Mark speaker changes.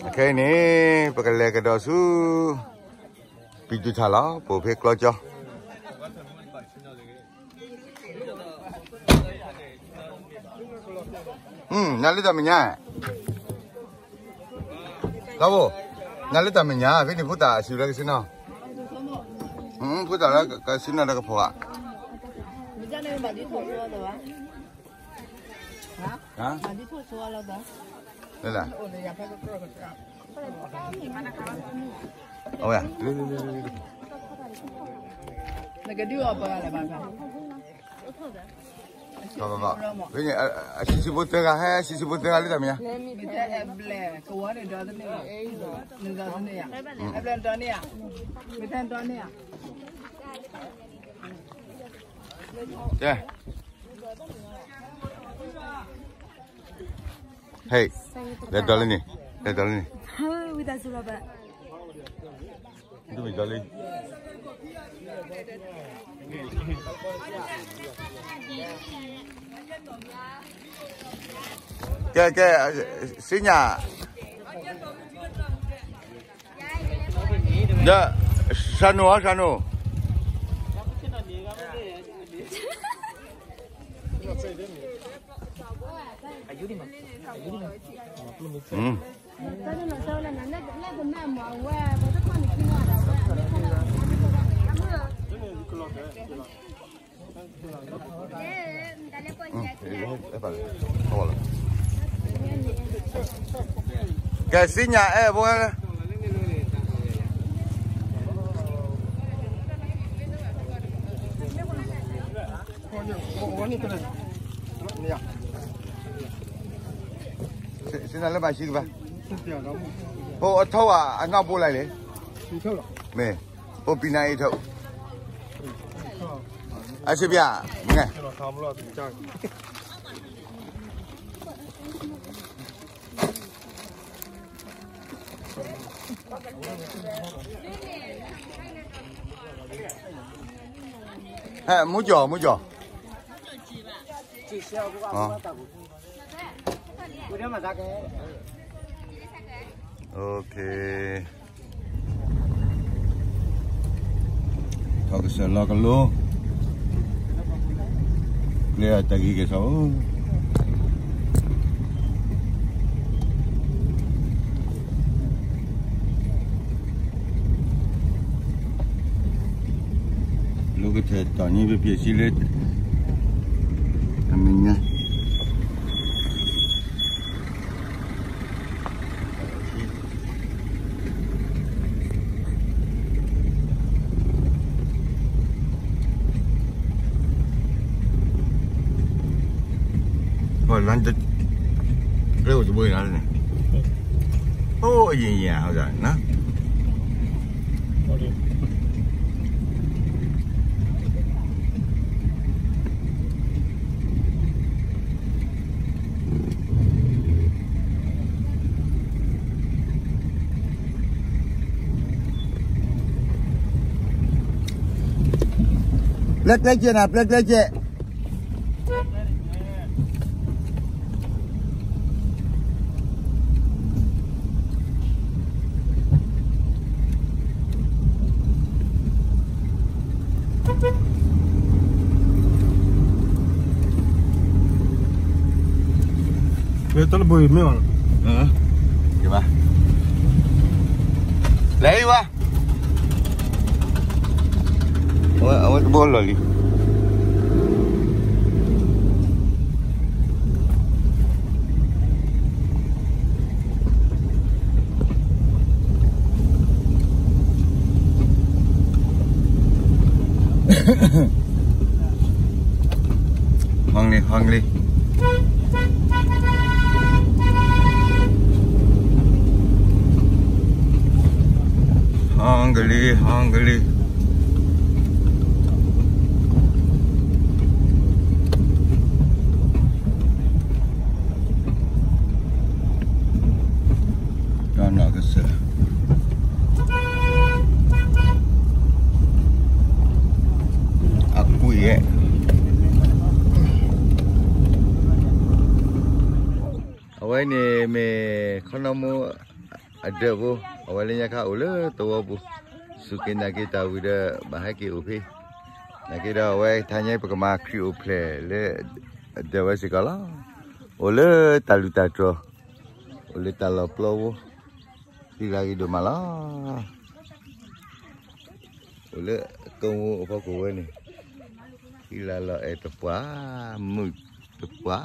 Speaker 1: Okay ni pakai kedai su pintu cala boleh keluar. Hmm, nali tak minyak? Tahu? Nali tak minyak? Ini buta siapa ke sini? Hmm, buta lah ke sini ada kepala. Hah? 来来。哦呀，对对对对对。那
Speaker 2: 个六
Speaker 1: 号不要
Speaker 2: 了吧？是吧？
Speaker 1: 走走走，喂，呃，洗洗不这个鞋，洗洗不这个里头米啊？你明
Speaker 2: 天来，给我那张子那个。哎呀，那张子？
Speaker 1: 不
Speaker 2: 让张子呀？没听张子呀？
Speaker 1: 对。Hey, lihat dollar ni. Lihat dollar ni.
Speaker 3: Kita sudah pak.
Speaker 1: Itu bi dollar. Okay, okay, sinya. Ya, Shano, Shano. Ừ. Cái xin nhà em bố you. Xin là bài xin ba Bố thâu à anh ngọc bố lại đấy. Mẹ Bố pin này thâu. À xin bia Nghe. À, mua giò, mua giò. 어. 오케이. 거기서 라갈로 그래야 딱 이게서 lo que te tan y me pies y le Rồi lanjut. này ôi boleh ni. Oh, rồi nó Lết lết chưa nạp, lết lết chưa plek je. bùi boy memang. Hả? Ba? Lấy đi qua. Ôi, ông ấy bôn rồi đi. Hoàng đi, Hoàng đi. 한글리 한글리. 안 나겠어요. 악구에 아와이님의 카나무 ada bu. Awalnya kau ule tua bu sukin nak kita udah bahagi upi nak kita awal tanya perkembangan kri uple le ada awal segala ole talu tato ole talu plowo tiga gitu malah ole kau apa kau ni? Ila la eh tepa, mu tepa.